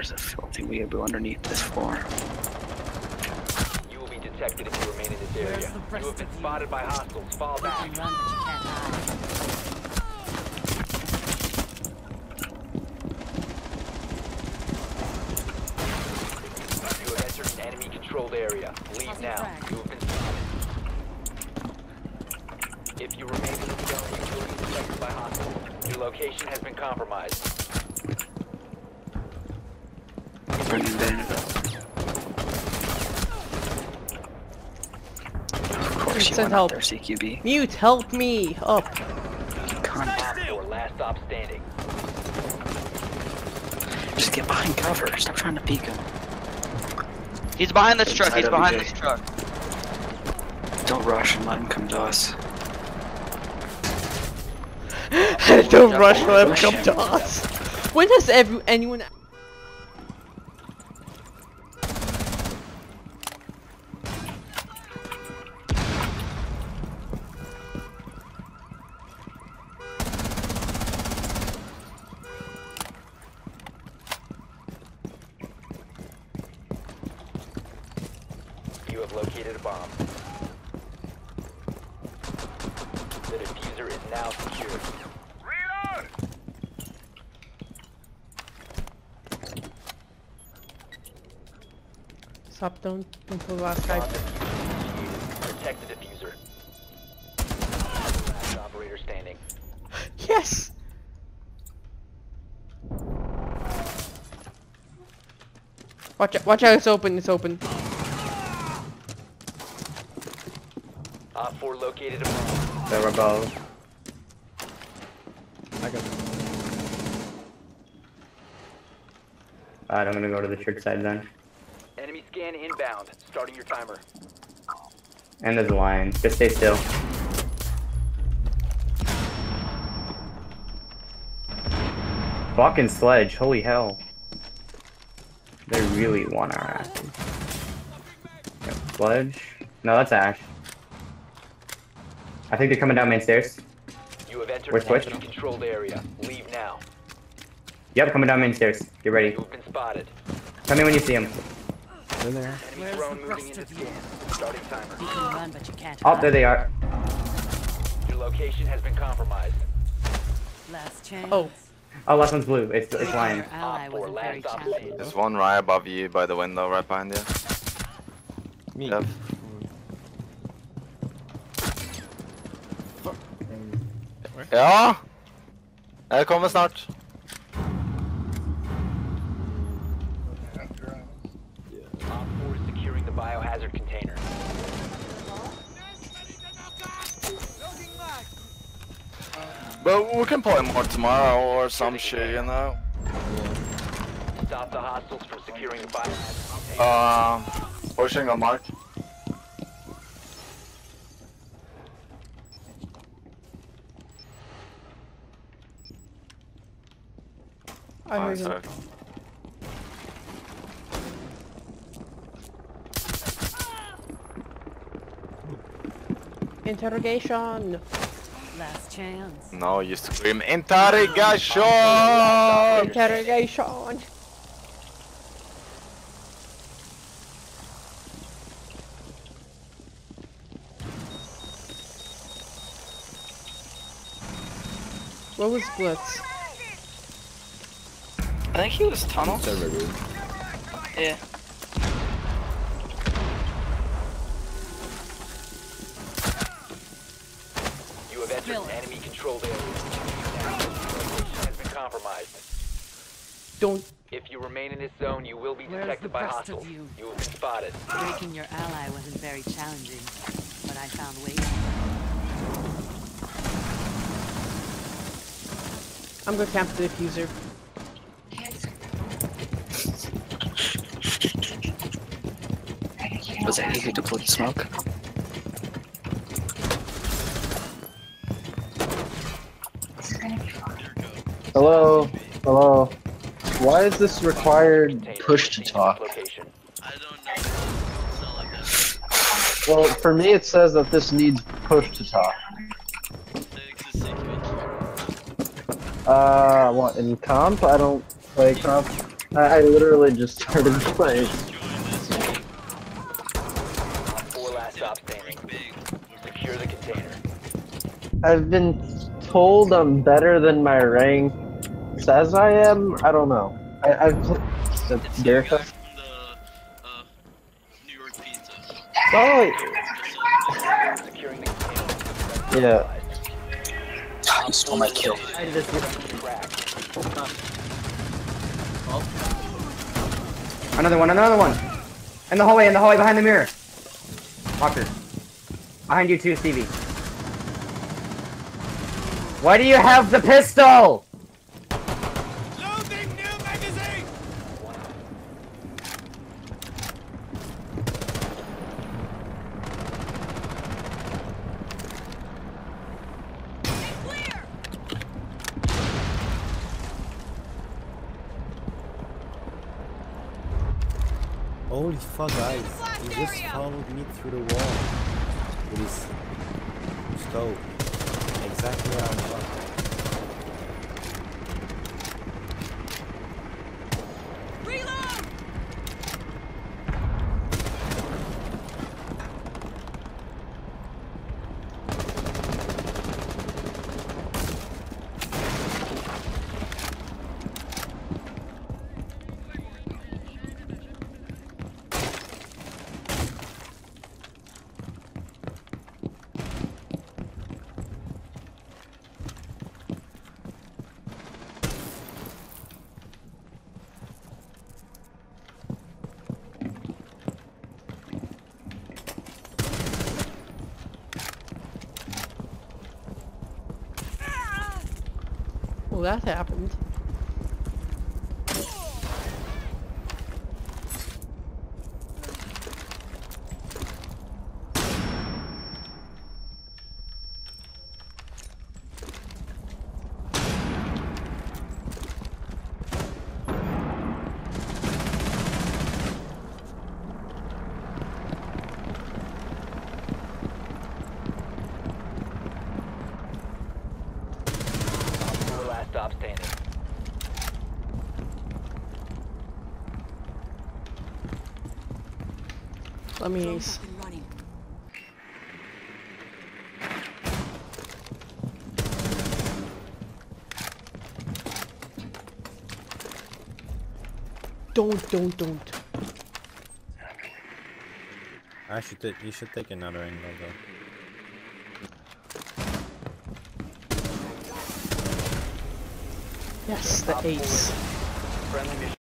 There's a filthy weeaboo underneath this floor. You will be detected if you remain in this area. You have been of you? spotted by hostiles. Fall back. run, you can't hide. You have entered an enemy-controlled area. Leave Tossing now. frag. You have been spotted. If you remain in this zone, you will be detected by hostiles. Your location has been compromised. Bringing Vanderbilt. Of course you Send went help. up there, CQB. Mute, help me! Up! Cunt. Op 4, last stop standing. Just get behind cover. Stop trying to peek him. He's behind this truck. He's behind this truck. Don't rush and let him come to us. Don't rush, let him come to us! When has every- anyone- have located a bomb. The defuser is now secured. Stop, don't, don't pull the last guy. Bomb defuser initiated. Protect the defuser. Last operator standing. Yes! Watch out, watch out, it's open, it's open. Located a bomb. They're above. I got Alright, I'm gonna go to the church side then. Enemy scan inbound. Starting your timer. And there's a lion. Just stay still. Fucking sledge, holy hell. They really want our asses. Yep, sledge. No, that's Ash. I think they're coming down main stairs. You have entered Where's an Twitch? enemy-controlled area. Leave now. Yep, coming down main stairs. Get ready. You have been spotted. Tell me when you see them. Where's Enemy drone the moving into scan. Starting timer. You can run, but you can't Oh, hide. there they are. Your location has been compromised. Last chance. Oh. Oh, last one's blue. It's it's lion. Your ally Op four, wasn't last very stop challenging. standing. There's one right above you by the window, right behind you. Me. Yep. Ja! Jag kommer snart. Op 4 is securing biohazard container. But we can play more tomorrow or some shit, you know? Stop the hostiles from securing the biohazard container. Uh, pushing on Mark. I heard Nice, him. uh, Interrogation! Last chance. No, you scream interrogation! Interrogation! What was Blitz? I think he was tunnel. Yeah. You have entered Kill an enemy-controlled area. Now, your location has been compromised. Don't. If you remain in this zone, you will be Where's detected by rest hostiles. you? You have been spotted. Breaking your ally wasn't very challenging, but I found ways. I'm gonna camp the defuser. Was that easy to put smoke? Hello? Hello? Why is this required push to talk? Well, for me it says that this needs push to talk. Uh, what, in comp? I don't play comp. I, I literally just started playing. Four last stop standing. Secure the container. I've been told I'm better than my rank says I am. I don't know. I, I've pl- It's the guy Derek. from the uh, New York Pizza. Oh, Securing the container. yeah. You stole my kill. Track. Another one, another one! In the hallway, in the hallway, behind the mirror! Walker. Behind you too, Stevie. Why do you have the pistol? Loading new magazine. Clear. Holy fuck, guys. He just followed me through the wall. With his scope. Exactly where I'm at. That happened. Four last stop standing. Let me ace. Don't, don't, don't. I should take, you should take another angle though. Yes, the ace. Friendly mission